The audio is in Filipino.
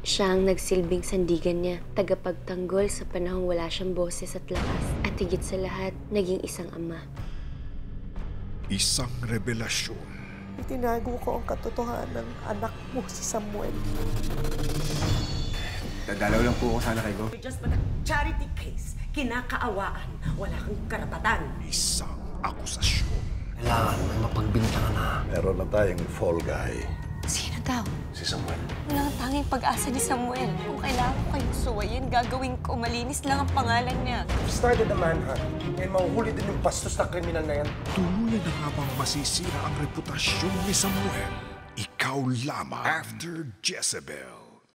Siya ang nagsilbing sandigan niya, tagapagtanggol sa panahong wala siyang boses at lakas. At higit sa lahat, naging isang ama. Isang revelasyon. Itinago ko ang katotohanan ng anak mo si Samuel. Dadalaw lang po ako sana kay Go. Just but a charity case. Kinakaawaan. Wala kang karapatan. Isang akusasyon. Kailangan may mapagbintangan na. Meron na tayong fall guy? Si Samuel. Wala ang tanging pag-asa ni Samuel. Kung kailangan ko kayong suwayin, gagawin ko. Malinis lang ang pangalan niya. Started a manhunt. Ngayon mahuhuli din yung bastos na kriminal na yan. Tuluyan na nga bang masisira ang reputasyon ni Samuel? Ikaw lamang. After Jezebel.